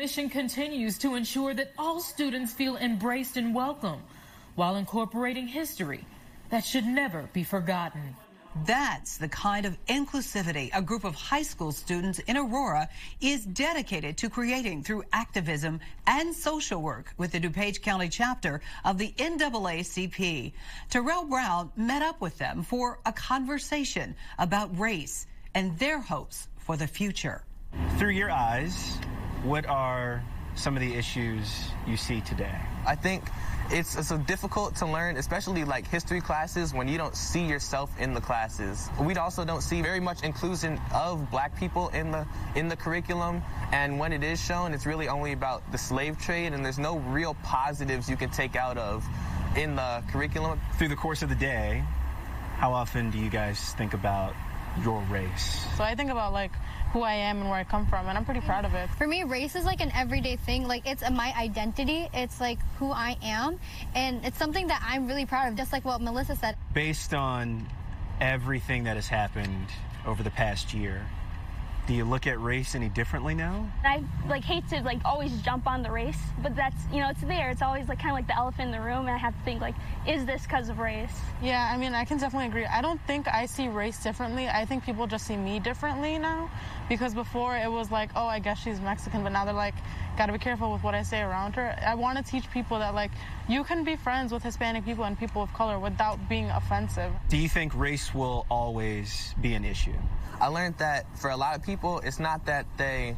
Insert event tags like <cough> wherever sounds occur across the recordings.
Mission continues to ensure that all students feel embraced and welcome while incorporating history that should never be forgotten. That's the kind of inclusivity a group of high school students in Aurora is dedicated to creating through activism and social work with the DuPage County chapter of the NAACP. Terrell Brown met up with them for a conversation about race and their hopes for the future. Through your eyes, what are some of the issues you see today? I think it's, it's so difficult to learn, especially like history classes, when you don't see yourself in the classes. We also don't see very much inclusion of black people in the in the curriculum, and when it is shown, it's really only about the slave trade, and there's no real positives you can take out of in the curriculum. Through the course of the day, how often do you guys think about your race? So I think about like who I am and where I come from, and I'm pretty proud of it. For me, race is like an everyday thing. Like it's my identity. It's like who I am, and it's something that I'm really proud of. Just like what Melissa said. Based on everything that has happened over the past year, do you look at race any differently now? I like hate to like always jump on the race, but that's you know it's there. It's always like kind of like the elephant in the room, and I have to think like, is this because of race? Yeah, I mean I can definitely agree. I don't think I see race differently. I think people just see me differently now, because before it was like, oh, I guess she's Mexican, but now they're like, gotta be careful with what I say around her. I want to teach people that like you can be friends with Hispanic people and people of color without being offensive. Do you think race will always be an issue? I learned that for a lot of people, it's not that they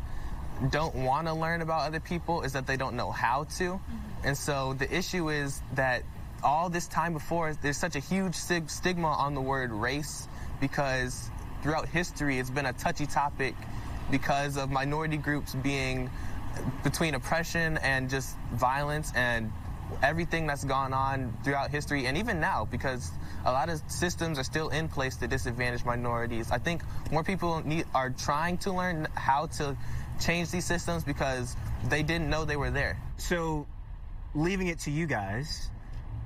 don't want to learn about other people, is that they don't know how to. Mm-hmm. And so the issue is that all this time before, there's such a huge stigma on the word race because throughout history, it's been a touchy topic because of minority groups being between oppression and just violence and everything that's gone on throughout history and even now because a lot of systems are still in place to disadvantage minorities. I think more people need, are trying to learn how to change these systems because they didn't know they were there. So, leaving it to you guys,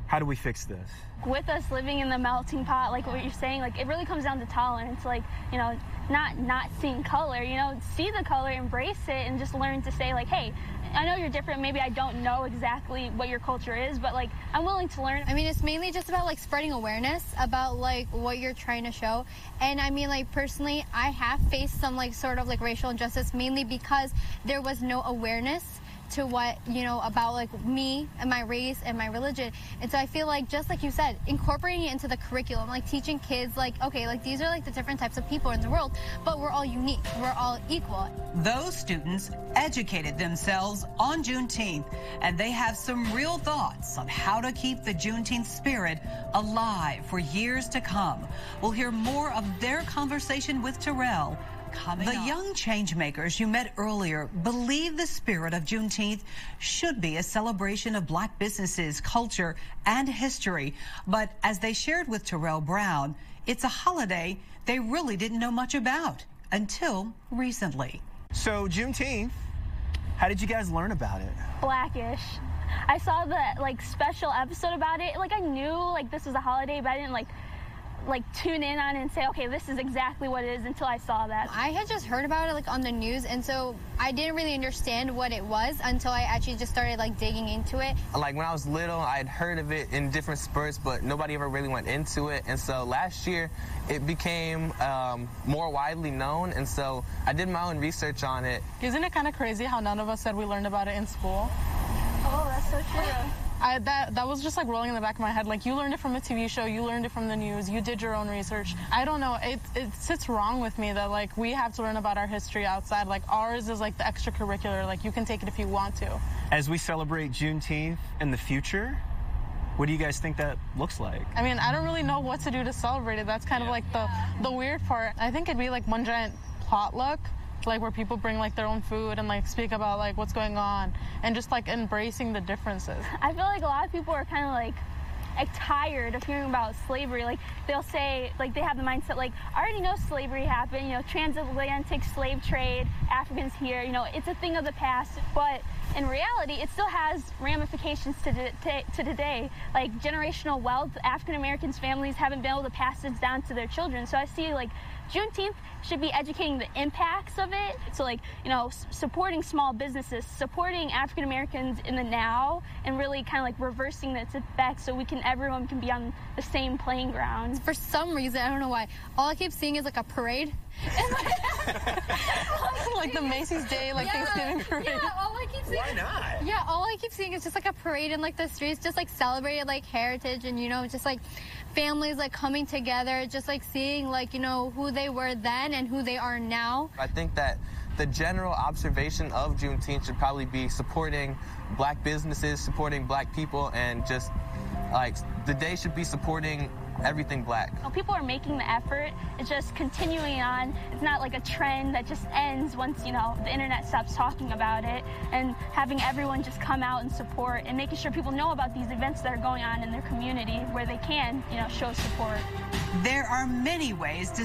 how do we fix this? With us living in the melting pot, like what you're saying, like it really comes down to tolerance. Like, you know, not not seeing color, you know, see the color, embrace it, and just learn to say like, hey, I know you're different. Maybe I don't know exactly what your culture is, but like I'm willing to learn. I mean, it's mainly just about like spreading awareness about like what you're trying to show. And I mean, like personally, I have faced some like sort of like racial injustice mainly because there was no awareness to what you know about like me and my race and my religion. And so i feel like just like you said incorporating it into the curriculum like teaching kids like okay like these are like the different types of people in the world but we're all unique. We're all equal. Those students educated themselves on juneteenth and they have some real thoughts on how to keep the juneteenth spirit alive for years to come. We'll hear more of their conversation with terrell Coming the up. young changemakers you met earlier believe the spirit of Juneteenth should be a celebration of black businesses, culture, and history. But as they shared with Terrell Brown, it's a holiday they really didn't know much about until recently. So Juneteenth, how did you guys learn about it? Blackish. I saw the like special episode about it. Like I knew like this was a holiday, but I didn't like like tune in on and say, okay, this is exactly what it is until I saw that. I had just heard about it like on the news, and so I didn't really understand what it was until I actually just started like digging into it. Like when I was little, I had heard of it in different spurts, but nobody ever really went into it. And so last year, it became um, more widely known, and so I did my own research on it. Isn't it kind of crazy how none of us said we learned about it in school? Oh, that's so true. I, that that was just like rolling in the back of my head. Like you learned it from a TV show, you learned it from the news, you did your own research. I don't know. It it sits wrong with me that like we have to learn about our history outside. Like ours is like the extracurricular. Like you can take it if you want to. As we celebrate Juneteenth in the future, what do you guys think that looks like? I mean, I don't really know what to do to celebrate it. That's kind yeah. of like the the weird part. I think it'd be like one giant potluck like where people bring like their own food and like speak about like what's going on and just like embracing the differences. I feel like a lot of people are kind of like like tired of hearing about slavery. Like they'll say, like they have the mindset, like I already know slavery happened. You know, transatlantic slave trade, Africans here. You know, it's a thing of the past. But in reality, it still has ramifications to, to, to today. Like generational wealth, African Americans families haven't been able to pass this down to their children. So I see like Juneteenth should be educating the impacts of it. So, like, you know, s- supporting small businesses, supporting African Americans in the now, and really kind of like reversing its effects so we can, everyone can be on the same playing ground. For some reason, I don't know why, all I keep seeing is like a parade. <laughs> <laughs> like the Macy's Day, like Thanksgiving parade. Yeah, all I keep seeing. Why not? Yeah, all I keep seeing is just like a parade in like the streets, just like celebrating like heritage and you know, just like families like coming together, just like seeing like you know who they were then and who they are now. I think that the general observation of Juneteenth should probably be supporting black businesses, supporting black people, and just like the day should be supporting everything black. You know, people are making the effort. It's just continuing on. It's not like a trend that just ends once, you know, the internet stops talking about it. And having everyone just come out and support and making sure people know about these events that are going on in their community where they can, you know, show support. There are many ways to